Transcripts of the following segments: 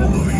Aleluia.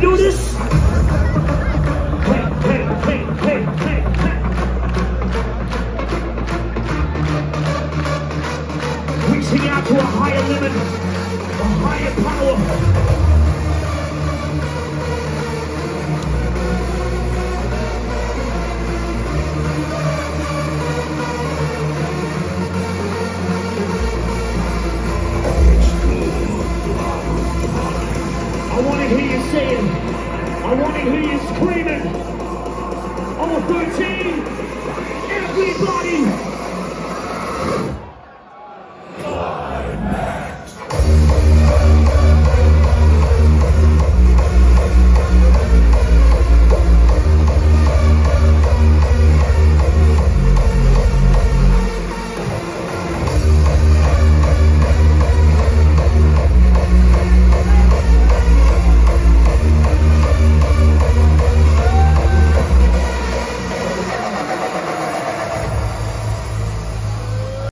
Do this? Reaching out to a higher limit, a higher power. I want to hear you saying, I want to hear you screaming.